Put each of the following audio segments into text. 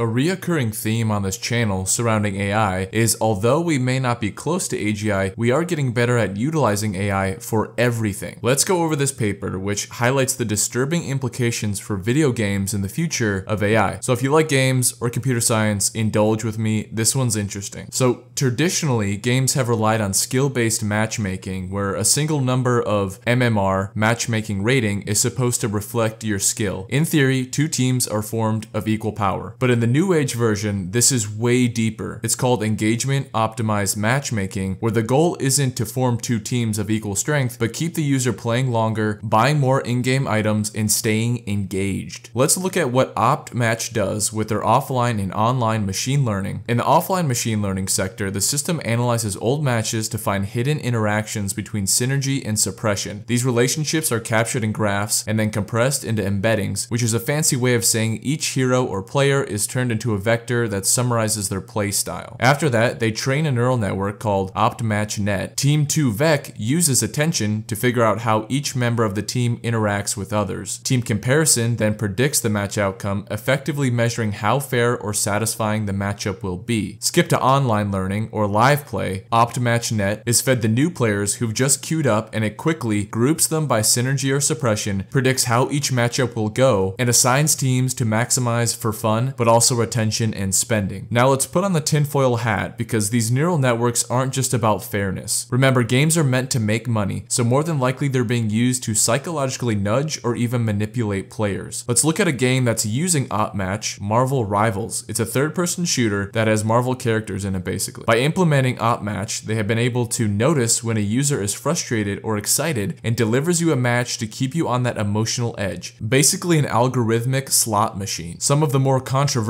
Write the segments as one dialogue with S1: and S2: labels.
S1: A reoccurring theme on this channel surrounding AI is although we may not be close to AGI, we are getting better at utilizing AI for everything. Let's go over this paper, which highlights the disturbing implications for video games in the future of AI. So if you like games or computer science, indulge with me, this one's interesting. So traditionally, games have relied on skill-based matchmaking, where a single number of MMR matchmaking rating is supposed to reflect your skill. In theory, two teams are formed of equal power. But in the new age version, this is way deeper. It's called engagement optimized matchmaking, where the goal isn't to form two teams of equal strength, but keep the user playing longer, buying more in-game items, and staying engaged. Let's look at what OptMatch does with their offline and online machine learning. In the offline machine learning sector, the system analyzes old matches to find hidden interactions between synergy and suppression. These relationships are captured in graphs and then compressed into embeddings, which is a fancy way of saying each hero or player is turned into a vector that summarizes their play style. After that, they train a neural network called OptMatchNet. Team 2 Vec uses attention to figure out how each member of the team interacts with others. Team Comparison then predicts the match outcome, effectively measuring how fair or satisfying the matchup will be. Skip to online learning or live play, OptMatchNet is fed the new players who've just queued up and it quickly groups them by synergy or suppression, predicts how each matchup will go, and assigns teams to maximize for fun, but also retention and spending. Now let's put on the tinfoil hat because these neural networks aren't just about fairness. Remember, games are meant to make money, so more than likely they're being used to psychologically nudge or even manipulate players. Let's look at a game that's using OptMatch, Marvel Rivals. It's a third-person shooter that has Marvel characters in it basically. By implementing OptMatch, they have been able to notice when a user is frustrated or excited and delivers you a match to keep you on that emotional edge. Basically an algorithmic slot machine. Some of the more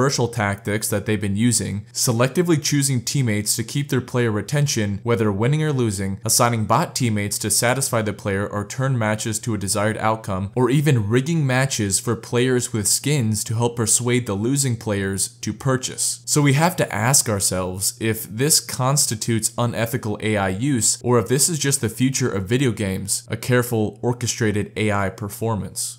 S1: controversial tactics that they've been using, selectively choosing teammates to keep their player retention whether winning or losing, assigning bot teammates to satisfy the player or turn matches to a desired outcome, or even rigging matches for players with skins to help persuade the losing players to purchase. So we have to ask ourselves if this constitutes unethical AI use or if this is just the future of video games, a careful orchestrated AI performance.